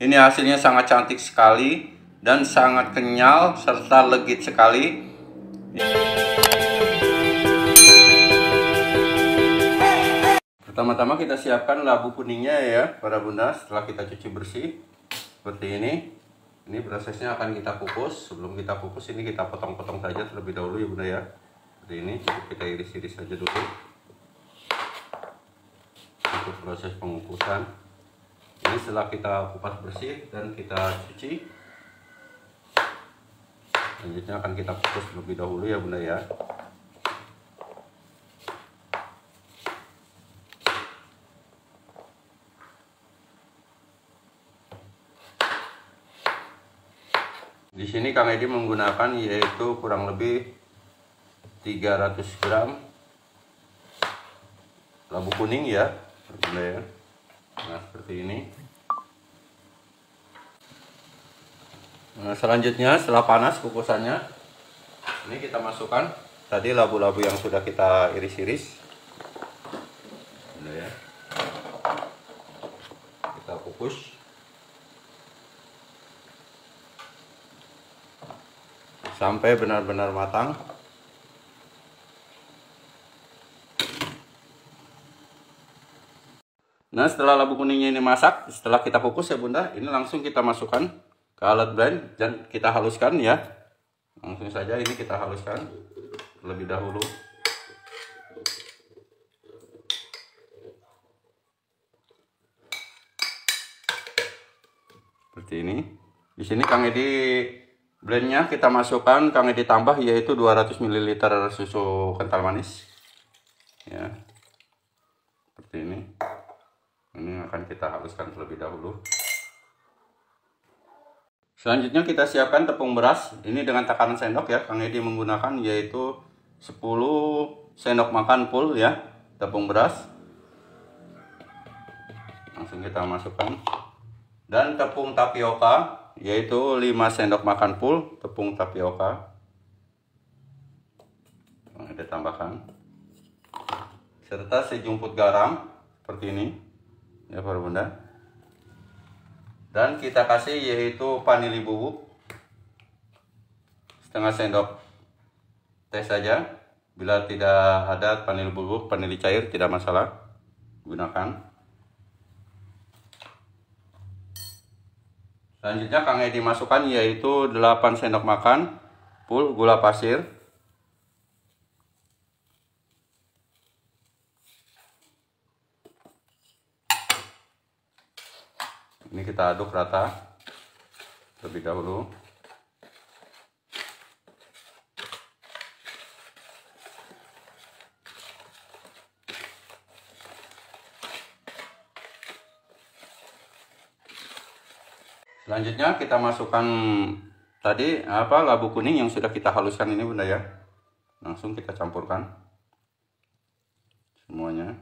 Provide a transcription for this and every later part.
Ini hasilnya sangat cantik sekali dan sangat kenyal serta legit sekali. Pertama-tama kita siapkan labu kuningnya ya para bunda setelah kita cuci bersih seperti ini. Ini prosesnya akan kita kukus. Sebelum kita kukus ini kita potong-potong saja terlebih dahulu ya bunda ya. Seperti ini cukup kita iris-iris saja dulu. Untuk proses pengukusan. Ini setelah kita kupas bersih dan kita cuci. Selanjutnya akan kita kukus terlebih dahulu ya bunda ya. Di sini Kang Edi menggunakan yaitu kurang lebih 300 gram labu kuning ya, ya. Nah seperti ini. Nah, selanjutnya setelah panas kukusannya, ini kita masukkan tadi labu-labu yang sudah kita iris-iris. Ya. Kita kukus. sampai benar-benar matang. Nah setelah labu kuningnya ini masak, setelah kita kukus ya bunda, ini langsung kita masukkan ke alat blend dan kita haluskan ya. Langsung saja ini kita haluskan terlebih dahulu. Seperti ini. Di sini Kang Edi blendnya kita masukkan kang ditambah yaitu 200 ml susu kental manis ya ini akan kita haluskan terlebih dahulu. Selanjutnya kita siapkan tepung beras. Ini dengan takaran sendok ya Kang Edi menggunakan yaitu 10 sendok makan full ya tepung beras. Langsung kita masukkan. Dan tepung tapioka yaitu 5 sendok makan full tepung tapioka. Kita tambahkan. Serta sejumput garam seperti ini ya para bunda. Dan kita kasih yaitu vanili bubuk. Setengah sendok teh saja. Bila tidak ada vanili bubuk vanili cair tidak masalah. Gunakan. Selanjutnya Kang Edi masukkan yaitu 8 sendok makan full gula pasir. Ini kita aduk rata terlebih dahulu. Selanjutnya kita masukkan tadi apa labu kuning yang sudah kita haluskan ini Bunda ya. Langsung kita campurkan semuanya.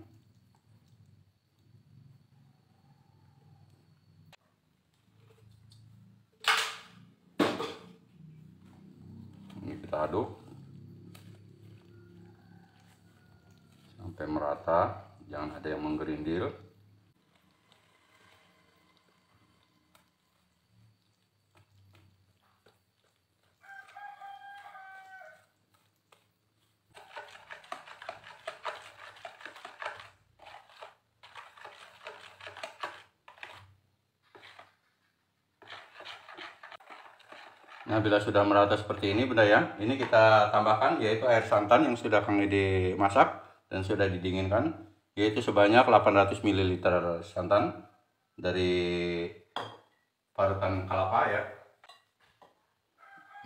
Ini kita aduk sampai merata, jangan ada yang menggerindil. Nah, bila sudah merata seperti ini, Bunda ya, ini kita tambahkan yaitu air santan yang sudah Kang Edi masak dan sudah didinginkan, yaitu sebanyak 800 ml santan dari parutan kelapa ya.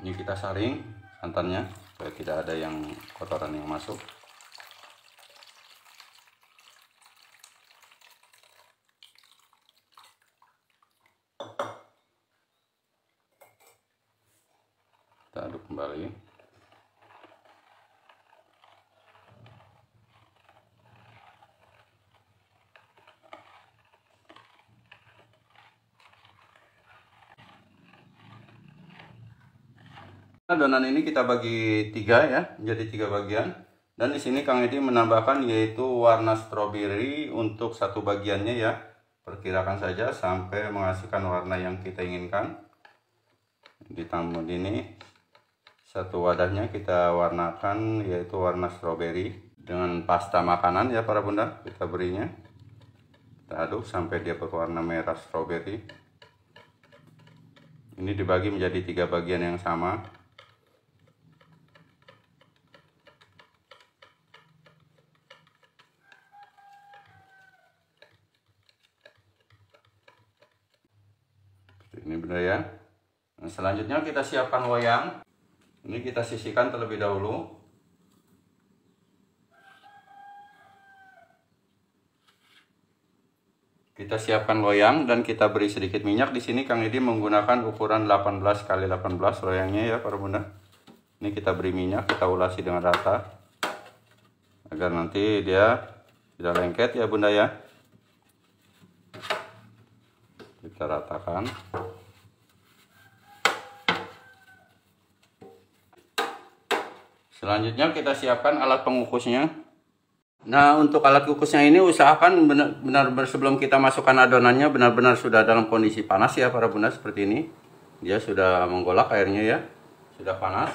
Ini kita saring santannya supaya tidak ada yang kotoran yang masuk. kita aduk kembali adonan ini kita bagi tiga ya menjadi tiga bagian. Dan di sini Kang Edi menambahkan yaitu warna stroberi untuk satu bagiannya ya. Perkirakan saja sampai menghasilkan warna yang kita inginkan. Ditambah ini satu wadahnya kita warnakan yaitu warna stroberi dengan pasta makanan ya para bunda. Kita berinya. Kita aduk sampai dia berwarna merah stroberi. Ini dibagi menjadi tiga bagian yang sama benda ya. Nah, selanjutnya kita siapkan loyang ini kita sisihkan terlebih dahulu. Kita siapkan loyang dan kita beri sedikit minyak. Di sini Kang Edi menggunakan ukuran 18 kali 18 loyangnya ya para bunda ini kita beri minyak kita ulasi dengan rata. Agar nanti dia tidak lengket ya bunda ya. Kita ratakan selanjutnya kita siapkan alat pengukusnya. Nah untuk alat kukusnya ini usahakan benar-benar sebelum kita masukkan adonannya benar-benar sudah dalam kondisi panas ya para bunda seperti ini. Dia sudah menggolak airnya ya sudah panas.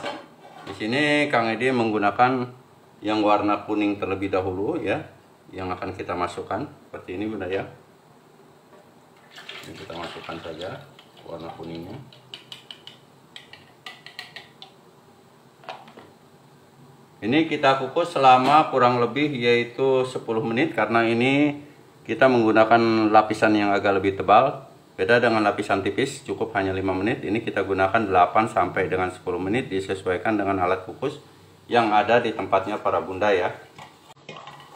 Di sini Kang Edi menggunakan yang warna kuning terlebih dahulu ya yang akan kita masukkan. Seperti ini bunda ya. Ini kita masukkan saja warna kuningnya ini kita kukus selama kurang lebih yaitu 10 menit karena ini kita menggunakan lapisan yang agak lebih tebal. Beda dengan lapisan tipis cukup hanya 5 menit. Ini kita gunakan 8 sampai dengan 10 menit disesuaikan dengan alat kukus yang ada di tempatnya para bunda ya.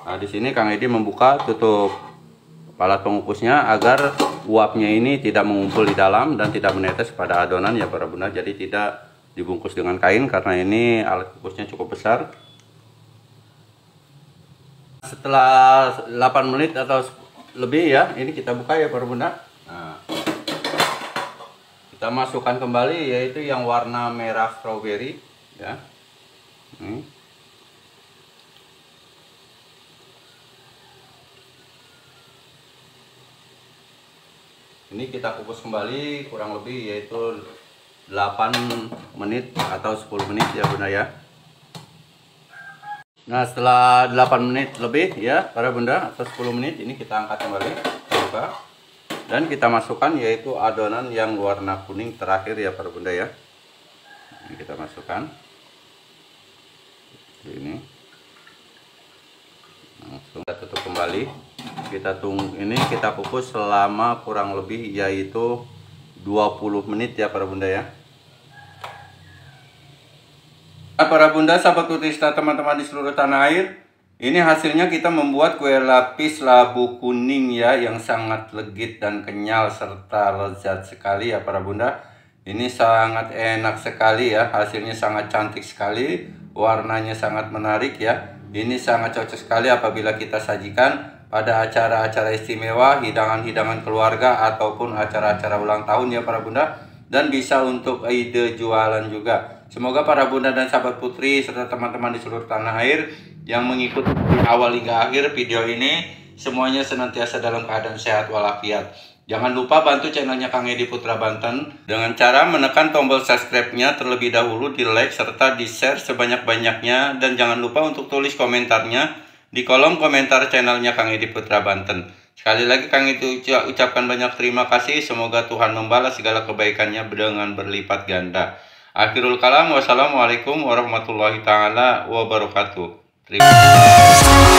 Nah di sini Kang Edi membuka tutup alat pengukusnya agar uapnya ini tidak mengumpul di dalam dan tidak menetes pada adonan ya para bunda. Jadi tidak dibungkus dengan kain karena ini alat kukusnya cukup besar. Setelah 8 menit atau lebih ya ini kita buka ya para bunda. Nah, kita masukkan kembali yaitu yang warna merah strawberry ya. Hmm. ini kita kukus kembali kurang lebih yaitu 8 menit atau 10 menit ya bunda ya. Nah setelah 8 menit lebih ya para bunda atau 10 menit ini kita angkat kembali buka. Dan kita masukkan yaitu adonan yang warna kuning terakhir ya para bunda ya. Ini kita masukkan. Ini. Langsung kita tutup kembali. Kita tunggu ini kita kukus selama kurang lebih yaitu 20 menit ya para bunda ya nah, para bunda sahabat kutista teman-teman di seluruh tanah air ini hasilnya kita membuat kue lapis labu kuning ya yang sangat legit dan kenyal serta lezat sekali ya para bunda. Ini sangat enak sekali ya hasilnya sangat cantik sekali warnanya sangat menarik ya. Ini sangat cocok sekali apabila kita sajikan pada acara-acara istimewa, hidangan-hidangan keluarga ataupun acara-acara ulang tahun ya para bunda. Dan bisa untuk ide jualan juga. Semoga para bunda dan sahabat putri serta teman-teman di seluruh tanah air yang mengikuti awal hingga akhir video ini semuanya senantiasa dalam keadaan sehat walafiat. Jangan lupa bantu channelnya Kang Edi Putra Banten dengan cara menekan tombol subscribe-nya terlebih dahulu di like serta di share sebanyak-banyaknya dan jangan lupa untuk tulis komentarnya di kolom komentar channelnya Kang Edi Putra Banten. Sekali lagi Kang itu ucapkan banyak terima kasih. Semoga Tuhan membalas segala kebaikannya dengan berlipat ganda. Akhirul kalam. Wassalamualaikum warahmatullahi taala wabarakatuh. Terima kasih.